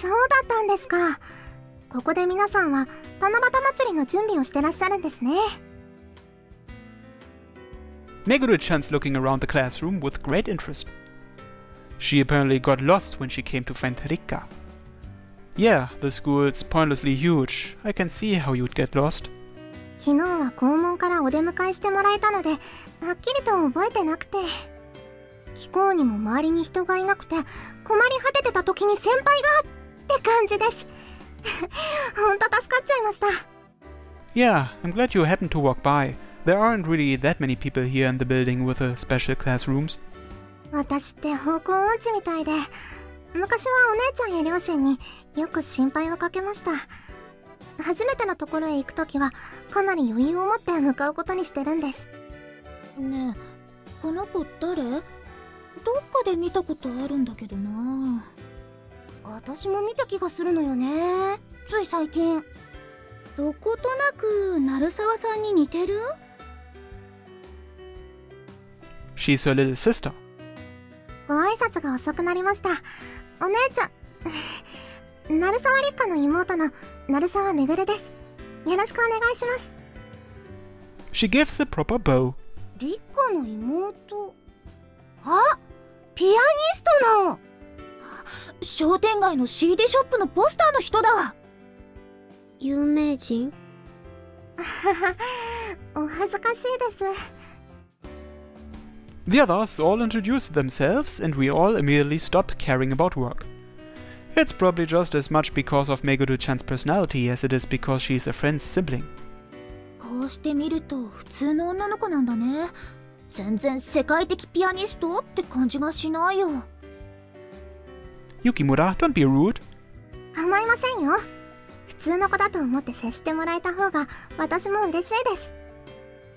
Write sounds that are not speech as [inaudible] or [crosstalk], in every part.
そうだったんですか。ここで皆さんは七夕祭りの準備をしてらっしゃるんですね。Meguru-chan's looking around the classroom with great interest. She apparently got lost when she came to find Rika. Yeah, the school's pointlessly huge. I can see how you'd get lost. 昨日は校門からお出迎えしてもらえたので、はっきりと覚えてなくて。気候にも周りに人がいなくて、困り果ててた時に先輩がって感じです。ほんと助かっちゃいました。Yeah, I'm glad you happened to walk by. There aren't really that many people here in the building with a special classrooms. 私って方向音痴みたいで、昔はお姉ちゃんや両親によく心配をかけました。初めてのところへ行くときはかなり余裕を持って向かうことにしてるんです。ねえ、この子誰？どっかで見たことあるんだけどな私も見た気がするのよね。つい最近。どことなく鳴沢さんに似てる？She's her little sister. ご挨拶が遅くなりました。お姉ちゃん、鳴沢立花の妹の鳴沢めぐるです。よろしくお願いします。She gives a proper bow. 立花の妹？あピアニストの商店街の CD ショップのポスターの人だ有名人 [laughs] The others all introduce themselves and we all immediately stop caring about work. It's probably just as much because of Meguru-chan's personality as it is because she's a friend's sibling. こうして見ると普通の女の子なんだね。全然世界的ピアニストって感じがしないよ。Yukimura, don't be rude. 構いませんよ。普通の子だと思って接してもらえた方が私も嬉しいです。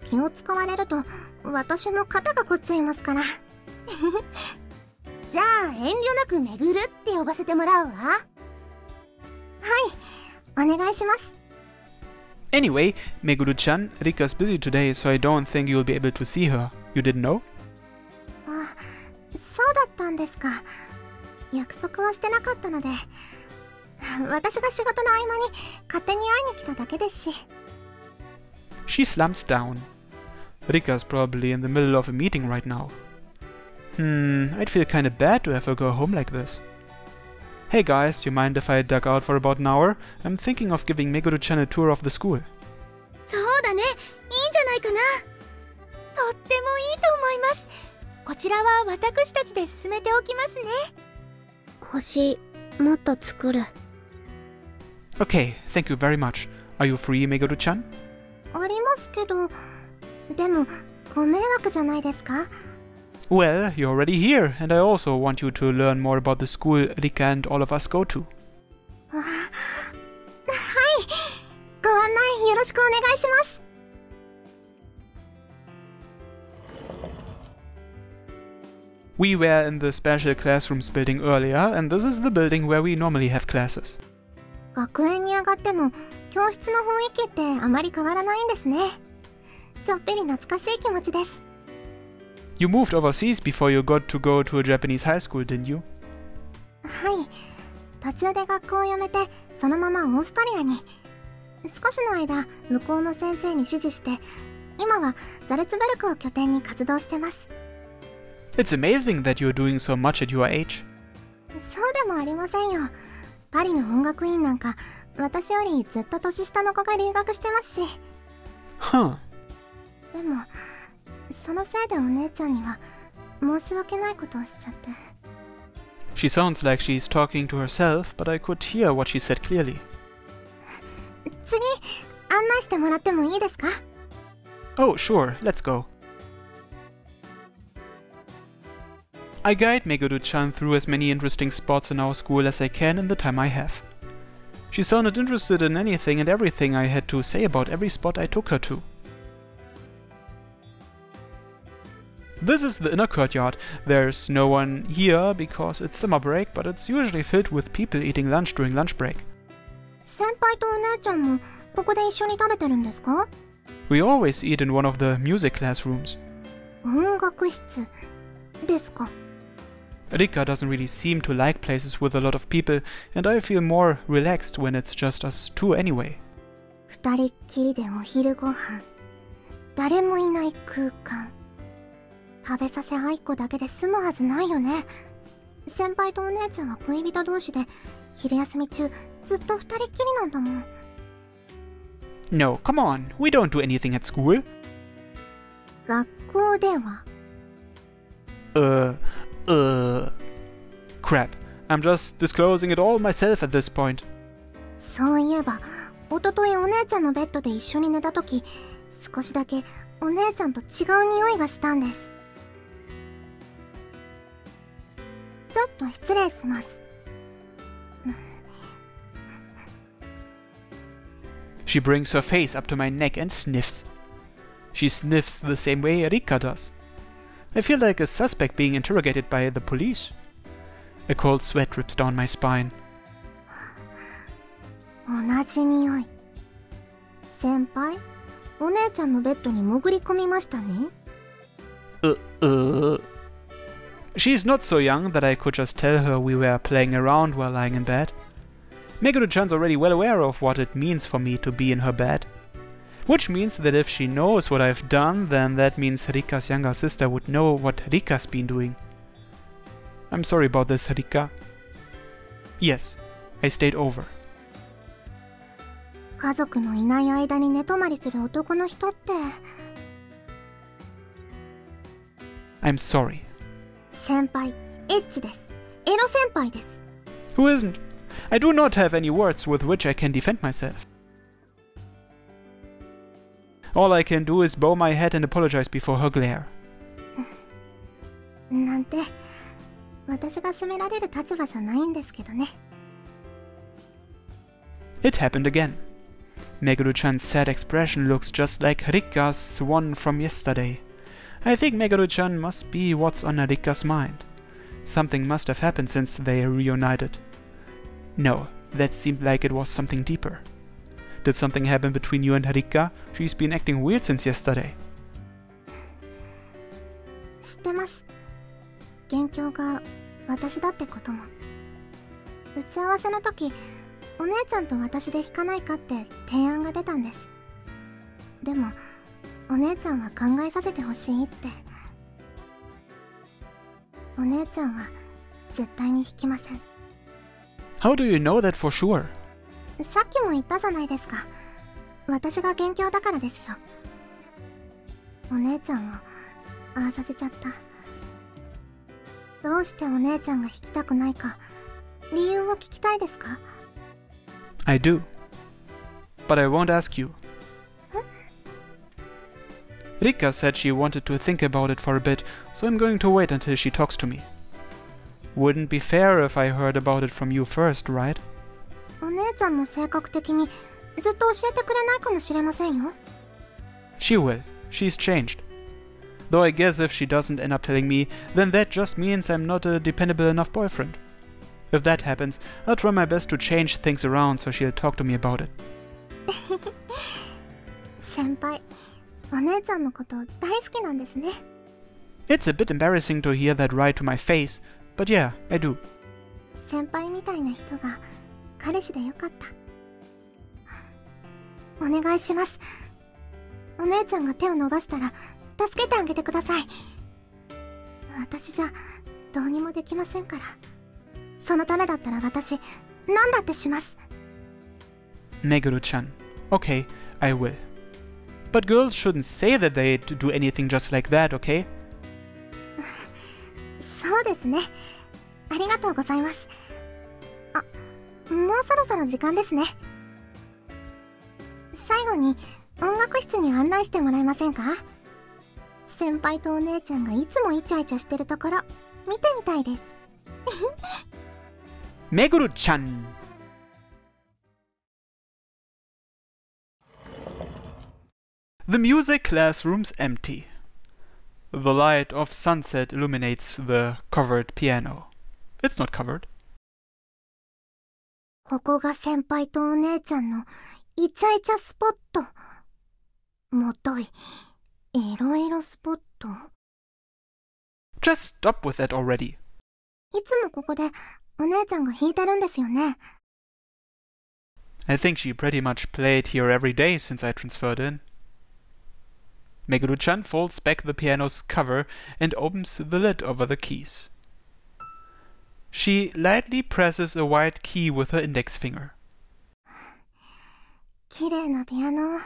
気を使われると私も肩が凝っちゃいますから [laughs] じゃあ遠慮なくめぐるって呼ばせてもらうわはいお願いします Anyway, Meguru-chan, Rikka's busy today, so I don't think you'll be able to see her. You didn't know? そうだったんですか約束はしてなかったので私が仕事の合間に勝手に会いに来ただけですし She slumps down. Rikka's probably in the middle of a meeting right now. Hmm, I'd feel kinda bad to have her go home like this. Hey guys, you mind if I duck out for about an hour? I'm thinking of giving Meguru-chan a tour of the school. そうだね、いいんじゃないかな。とってもいいと思います。こちらは私たちで進めておきますね。星、もっと作る。Okay, thank you very much. Are you free, Meguru-chan? ありますけど、でも、ご迷惑じゃないですか well, you're already here, and I also want you to learn more about the school Rikka and all of us go to. [sighs] We were in the special classrooms building earlier, and this is the building where we normally have classes. 学園に上がっても教室の雰囲気ってあまり変わらないんですね。ちょっぴり懐かしい気持ちです。you moved overseas before you got to go to a Japanese high school, didn't you? はい。途中で学校を辞めて、そのままオーストリアに。少しの間、向こうの先生に指示して、今はザルツブルクを拠点に活動してます。It's amazing that you're doing so much at your age. そうでもありませんよ。パリの音楽院なんか、私よりずっと年下の子が留学してますし。Huh. そのせいでお姉ちゃんには申し訳ないことをしちゃって She sounds like she's talking to herself, but I could hear what she said clearly. 次案内してもらってもいいですか Oh, sure, let's go. I guide Meguru-chan through as many interesting spots in our school as I can in the time I have. She sounded interested in anything and everything I had to say about every spot I took her to. This is the inner courtyard. There's no one here because it's summer break, but it's usually filled with people eating lunch during lunch break. We always eat in one of the music classrooms. Rikka doesn't really seem to like places with a lot of people, and I feel more relaxed when it's just us two anyway. 食べさせ愛子だけで済むはずないよね先輩とお姉ちゃんは恋人同士で昼休み中ずっと二人っきりなんだもん No, come on, we don't do anything at school. 学校では？Uh, uh. Crap, I'm just disclosing it all myself at this point. そういえば一昨日お姉ちゃんのベッドで一緒に寝た時少しだけお姉ちゃんと違う匂いがしたんですちょっと失礼します She brings her face up to my neck and sniffs. She sniffs the same way Rikka does. I feel like a suspect being interrogated by the police. A cold sweat drips down my spine. [sighs] Uh, uh. She is not so young that I could just tell her we were playing around while lying in bed. Meguru-chan's already well aware of what it means for me to be in her bed. Which means that if she knows what I've done, then that means Rikka's younger sister would know what Rikka's been doing. I'm sorry about this, Rikka. Yes, I stayed over. I'm sorry. Senpai, Itch desu. Ero senpai desu. Who isn't? I do not have any words with which I can defend myself. All I can do is bow my head and apologize before her glare. [sighs] なんて、私が責められる立場じゃないんですけどね。It happened again. Meguru-chan's sad expression looks just like Rikka's one from yesterday. I think Meguru-chan must be what's on Narika's mind. Something must have happened since they reunited. No, that seemed like it was something deeper. Did something happen between you and Harika? She's been acting weird since yesterday. 知ってます元凶が私だってことも打ち合わせの時お姉ちゃんと私で弾かないかって提案が出たんですでもお姉ちゃんは考えさせてほしいって。お姉ちゃんは絶対に弾きません。How do you know that for sure? さっきも言ったじゃないですか。私が元凶だからですよ。お姉ちゃんをああさせちゃった。どうしてお姉ちゃんが弾きたくないか。理由を聞きたいですか？I do. But I won't ask you. Rikka said she wanted to think about it for a bit, so I'm going to wait until she talks to me. Wouldn't be fair if I heard about it from you first, right? お姉ちゃんの性格的にずっと教えてくれないかもしれませんよ。She will. She's changed. Though I guess if she doesn't end up telling me, then that just means I'm not a dependable enough boyfriend. If that happens, I'll try my best to change things around so she'll talk to me about it. [laughs] Senpai. お姉ちゃんのこと大好きなんですね It's a bit embarrassing to hear that right to my face, but yeah, I do. 先輩みたいな人が彼氏でよかったお願いしますお姉ちゃんが手を伸ばしたら助けてあげてください私じゃどうにもできませんからそのためだったら私何だってします Meguro-chan. Okay, I will. But girls shouldn't say that they do anything just like that, okay? [laughs] そうですね。ありがとうございます。あもうそろそろ時間ですね。最後に音楽室に案内してもらえませんか？先輩とお姉ちゃんがいつもイチャイチャしてるところ見てみたいです。[laughs] Meguro-chan! The music classroom's empty. The light of sunset illuminates the covered piano. It's not covered. ここが先輩とお姉ちゃんのイチャイチャスポットもといいろいろスポット Just stop with that already. いつもここでお姉ちゃんが弾いてるんですよね。 I think she pretty much played here every day since I transferred in. Meguru-chan folds back the piano's cover and opens the lid over the keys. She lightly presses a white key with her index finger. 綺麗なピアノ。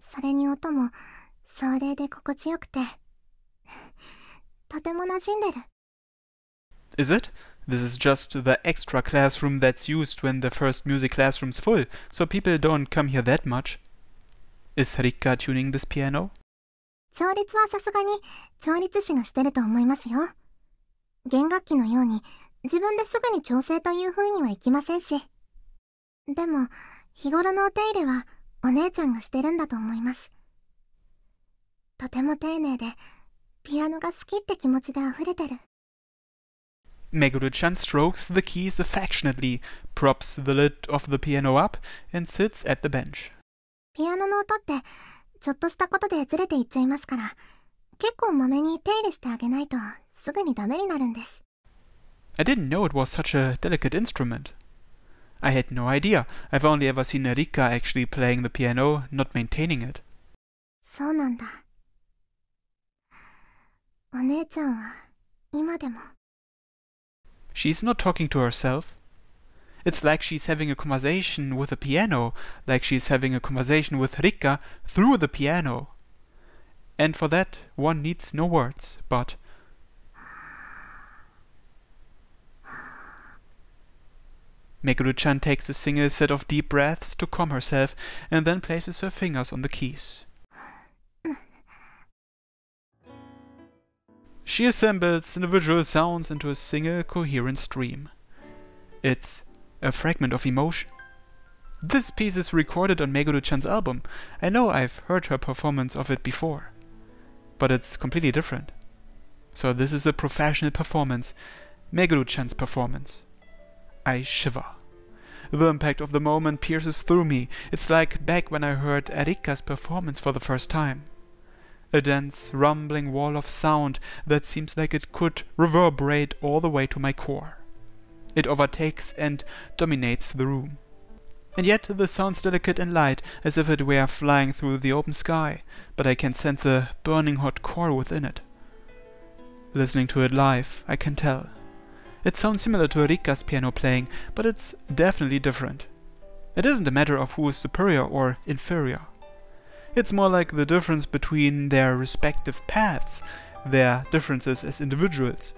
それに音も壮麗で心地よくて。とても馴染んでる。 Is it? This is just the extra classroom that's used when the first music classroom's full, so people don't come here that much. Is Rika tuning this piano? 調律はさすがに調律師がしてると思いますよ。弦楽器のように自分ですぐに調整という風にはいきませんし。でも、日頃のお手入れはお姉ちゃんがしてるんだと思います。とても丁寧で、ピアノが好きって気持ちで溢れてる。Meguru-chan strokes the keys affectionately, props the lid of the piano up, and sits at the bench. ピアノの音って、ちょっとしたことでずれていっちゃいますから、結構まめに手入れしてあげないと、すぐにダメになるんです。 I didn't know it was such a delicate instrument. I had no idea. I've only ever seen Erika actually playing the piano, not maintaining it. そうなんだ。お姉ちゃんは、今でも。 She's not talking to herself. It's like she's having a conversation with the piano, like she's having a conversation with Rikka through the piano. And for that, one needs no words, but. Meguru-chan takes a single set of deep breaths to calm herself and then places her fingers on the keys. She assembles individual sounds into a single coherent stream. It's a fragment of emotion. This piece is recorded on Meguru-chan's album. I know I've heard her performance of it before, but it's completely different. So this is a professional performance, Meguru-chan's performance. I shiver. The impact of the moment pierces through me. It's like back when I heard Erika's performance for the first time. A dense, rumbling wall of sound that seems like it could reverberate all the way to my core. It overtakes and dominates the room. And yet the sound's delicate and light, as if it were flying through the open sky, but I can sense a burning hot core within it. Listening to it live, I can tell. It sounds similar to Rikka's piano playing, but it's definitely different. It isn't a matter of who is superior or inferior. It's more like the difference between their respective paths, their differences as individuals.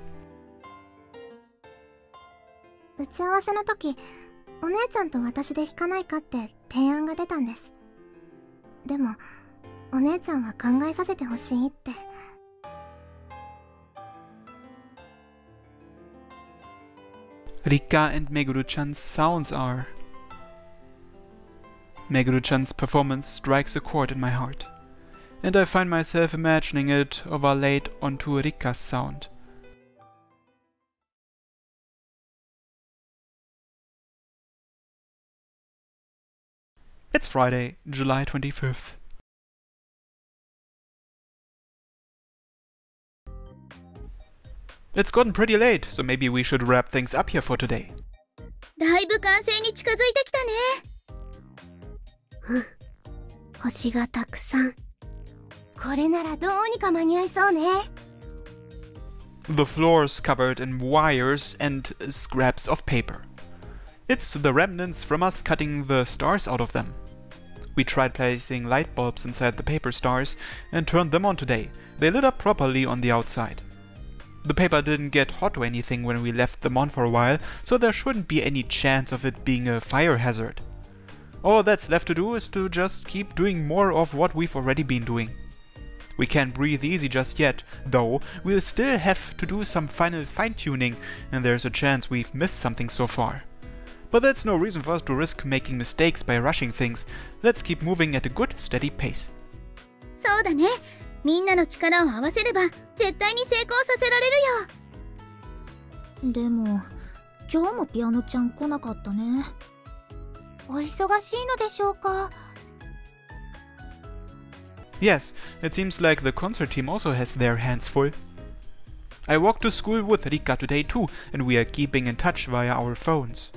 打ち合わせの時お姉ちゃんと私で弾かないかって提案が出たんです。でもお姉ちゃんは考えさせてほしいって「Rikka and Meguru-chan's sounds are. Meguru-chan's performance strikes a chord in my heart, and I find myself imagining it overlaid onto Rikka's sound." It's Friday, July 25th. It's gotten pretty late, so maybe we should wrap things up here for today. だいぶ完成に近づいてきたね星がたくさん。これならどうにか間に合いそうね。 The [laughs] floor's covered in wires and scraps of paper. It's the remnants from us cutting the stars out of them. We tried placing light bulbs inside the paper stars and turned them on today. They lit up properly on the outside. The paper didn't get hot or anything when we left them on for a while, so there shouldn't be any chance of it being a fire hazard. All that's left to do is to just keep doing more of what we've already been doing. We can't breathe easy just yet, though we'll still have to do some final fine-tuning, and there's a chance we've missed something so far. But that's no reason for us to risk making mistakes by rushing things. Let's keep moving at a good, steady pace. そうだね。みんなの力を合わせれば絶対に成功させられるよ。でも、今日もピアノちゃん来なかったね。お忙しいのでしょうか Yes, it seems like the concert team also has their hands full. I walked to school with Rikka today too, and we are keeping in touch via our phones.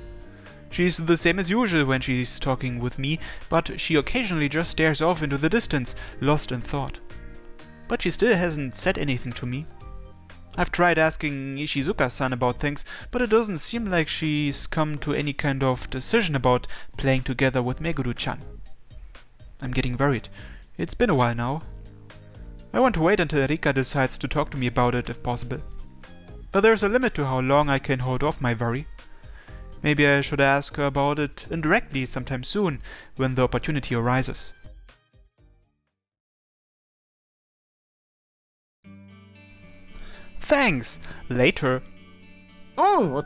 She's the same as usual when she's talking with me, but she occasionally just stares off into the distance, lost in thought. But she still hasn't said anything to me. I've tried asking Ishizuka-san about things, but it doesn't seem like she's come to any kind of decision about playing together with Meguru-chan. I'm getting worried. It's been a while now. I want to wait until Rikka decides to talk to me about it if possible. But there's a limit to how long I can hold off my worry. Maybe I should ask her about it indirectly sometime soon, when the opportunity arises. Thanks! Later! Oh,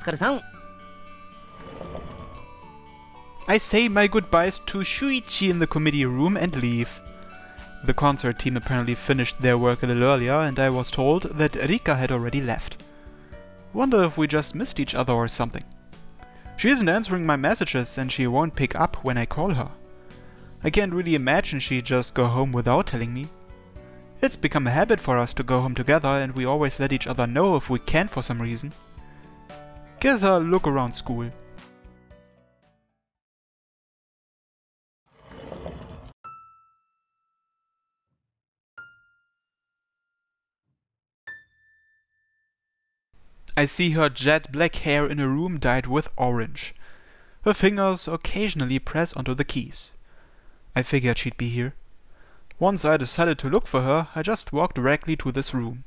I say my goodbyes to Shuichi in the committee room and leave. The concert team apparently finished their work a little earlier, and I was told that Rikka had already left. Wonder if we just missed each other or something. She isn't answering my messages and she won't pick up when I call her. I can't really imagine she'd just go home without telling me. It's become a habit for us to go home together and we always let each other know if we can for some reason. Guess I'll look around school. I see her jet black hair in a room dyed with orange. Her fingers occasionally press onto the keys. I figured she'd be here. Once I decided to look for her, I just walked directly to this room.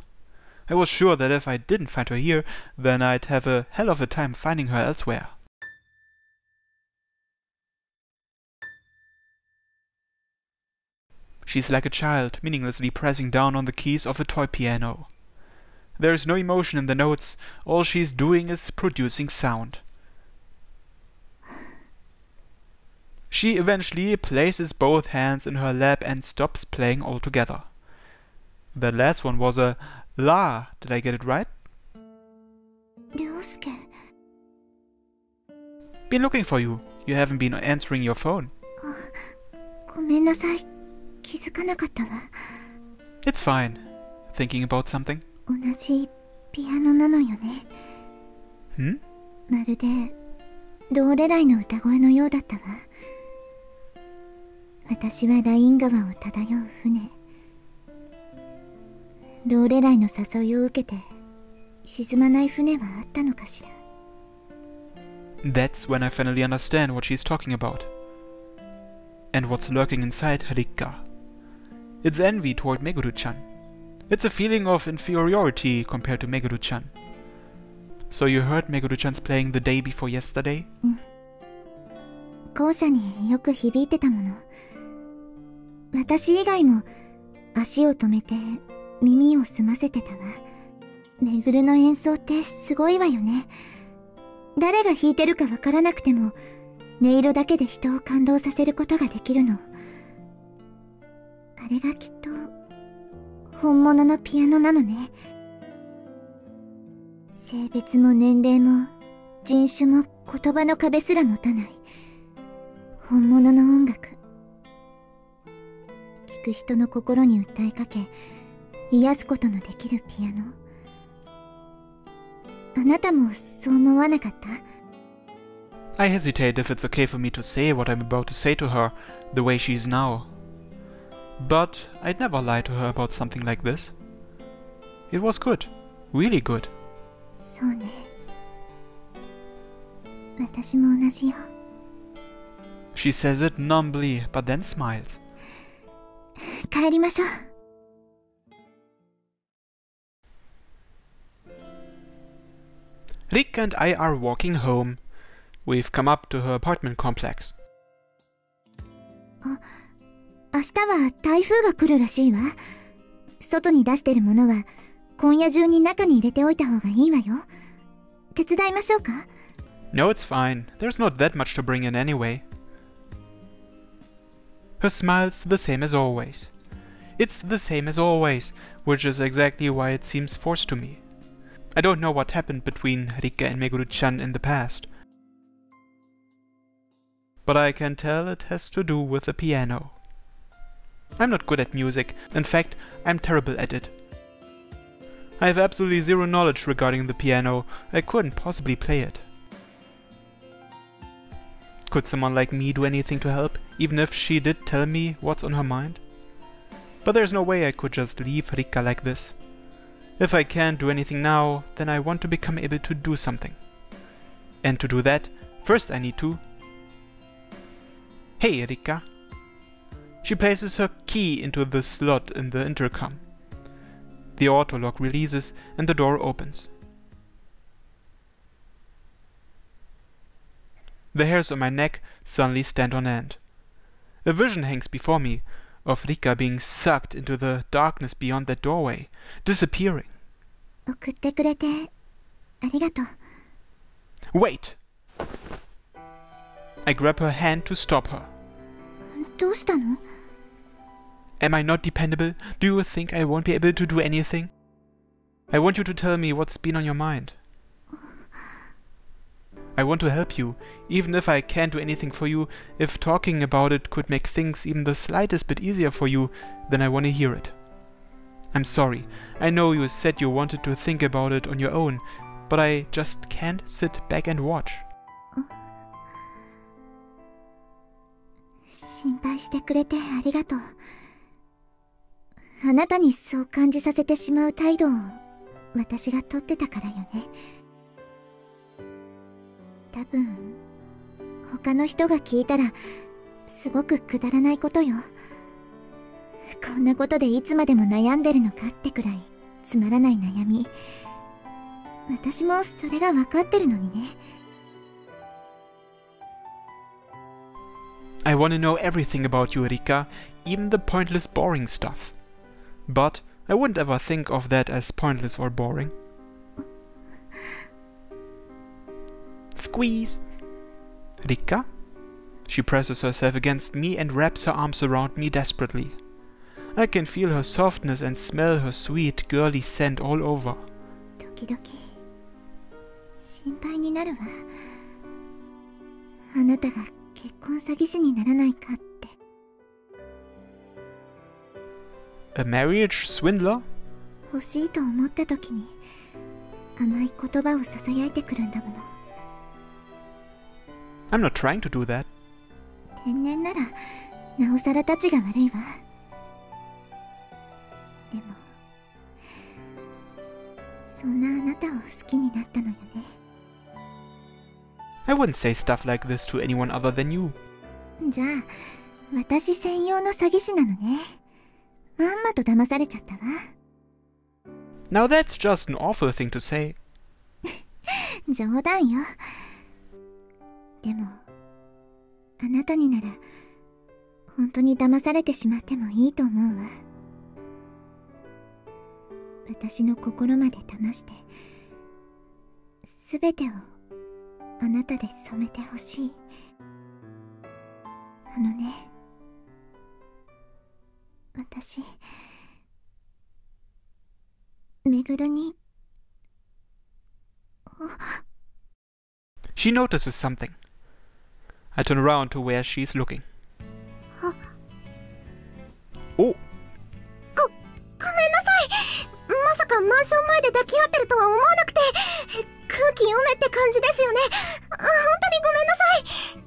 I was sure that if I didn't find her here, then I'd have a hell of a time finding her elsewhere. She's like a child, meaninglessly pressing down on the keys of a toy piano. There is no emotion in the notes. All she is doing is producing sound. She eventually places both hands in her lap and stops playing altogether. That last one was a la. Did I get it right? Ryosuke. Been looking for you. You haven't been answering your phone. Ah, it's fine. Thinking about something? 同じピアノなのよね Hmm? まるでローレライの歌声のようだったわ私はライン川を漂う船ローレライの誘いを受けて沈まない船はあったのかしら That's when I finally understand what she's talking about. And what's lurking inside Rika. It's envy toward Meguru-chan. It's a feeling of inferiority compared to Meguru-chan. So you heard Meguru-chan's playing the day before yesterday? 校舎によく響いてたもの私以外も足を止めて耳を澄ませてたわめぐるの演奏ってすごいわよね誰が弾いてるかわからなくても音色だけで人を感動させることができるのあれがきっと本物のピアノなのね。性別も年齢も人種も言葉の壁すら持たない。本物の音楽。聴く人の心に訴えかけ癒すことのできるピアノ。あなたもそう思わなかった？I hesitate if it's okay for me to say what I'm about to say to her, the way she is now. But I'd never lie to her about something like this. It was good. Really good. そうね私も同じよ She says it numbly, but then smiles. 帰りましょう Rick and I are walking home. We've come up to her apartment complex. 明日は台風が来るらしいわ。外に出してるものは今夜中に中に入れておいた方がいいわよ。手伝いましょうか No, it's fine. There's not that much to bring in anyway. Her smile's the same as always. It's the same as always, which is exactly why it seems forced to me. I don't know what happened between Rikka and Meguru-chan in the past. But I can tell it has to do with the piano. I'm not good at music. In fact, I'm terrible at it. I have absolutely zero knowledge regarding the piano. I couldn't possibly play it. Could someone like me do anything to help, even if she did tell me what's on her mind? But there's no way I could just leave Rikka like this. If I can't do anything now, then I want to become able to do something. And to do that, first I need to... Hey Rikka! She places her key into the slot in the intercom. The auto lock releases and the door opens. The hairs on my neck suddenly stand on end. A vision hangs before me of Rikka being sucked into the darkness beyond that doorway, disappearing. Wait! I grab her hand to stop her. どうしたの Am I not dependable? Do you think I won't be able to do anything? I want you to tell me what's been on your mind. I want to help you, even if I can't do anything for you. If talking about it could make things even the slightest bit easier for you, then I want to hear it. I'm sorry. I know you said you wanted to think about it on your own, but I just can't sit back and watch. 心配してくれてありがとう。あなたにそう感じさせてしまう態度を私がとってたからよね。多分他の人が聞いたらすごくくだらないことよ。こんなことでいつまでも悩んでるのかってくらいつまらない悩み。私もそれが分かってるのにね。I want to know everything about you, Rikka, even the pointless, boring stuff. But I wouldn't ever think of that as pointless or boring. Squeeze! Rikka? She presses herself against me and wraps her arms around me desperately. I can feel her softness and smell her sweet, girly scent all over. 結婚詐欺師にならないかって A marriage swindler? 欲しいと思った時に甘い言葉をささやいてくるんだもの I'm not trying to do that. 天然ならなおさらたちが悪いわでもそんなあなたを好きになったのよね I wouldn't say stuff like this to anyone other than you. じゃあ私専用の詐欺師なのねまんまと騙されちゃったわ Now that's just an awful thing to say. 冗談よでもあなたになら本当に騙されてしまってもいいと思うわ私の心まで騙して全てをあなたで染めてほしいあのね私めぐるに She notices something. I turn around to where she's looking. Oh, ごめんなさいまさかマンション前で抱き合ってるとは思わなくて 空気読めって感じですよねあ本当にごめんなさい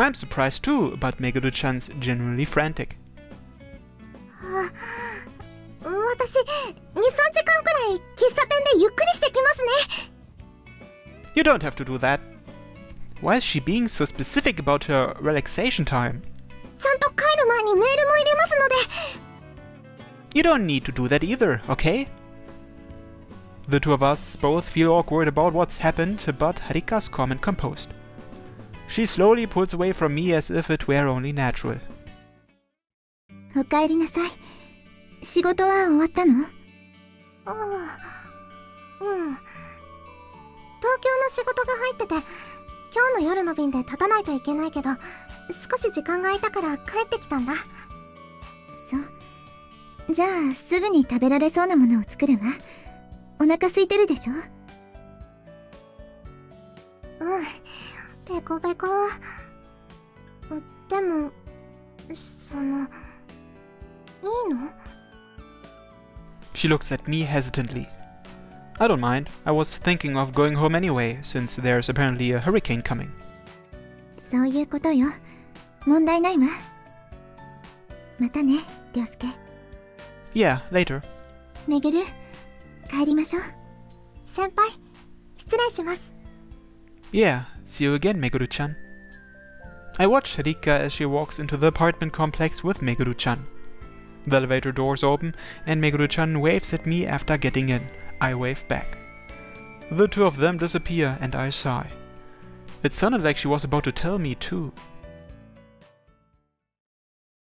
I'm surprised too about Meguro-chan's genuinely frantic. 私23時間くらい喫茶店でゆっくりしてきますね You don't have to do that. Why is she being so specific about her relaxation time? ちゃんと帰る前にメールも入れますので You don't need to do that either, okay? The two of us both feel awkward about what's happened, but Harika's calm and composed. She slowly pulls away from me as if it were only natural. おかえりなさい仕事は終わったのああうん東京の仕事が入ってて今日の夜の便で立たないといけないけど少し時間が空いたから帰ってきたんだそうじゃあすぐに食べられそうなものを作るわお腹空いてるでしょうんペコペコでもそのいいの She She looks at me hesitantly. I don't mind. I was thinking of going home anyway, since there's apparently a hurricane coming. そういうことよ問題ないわまたね涼介 Yeah, later. めぐる 帰りましょう先輩失礼します Yeah, see you again, Meguru-chan. I watch Rikka as she walks into the apartment complex with Meguru-chan. The elevator doors open and Meguru-chan waves at me after getting in. I wave back. The two of them disappear and I sigh. It sounded like she was about to tell me too.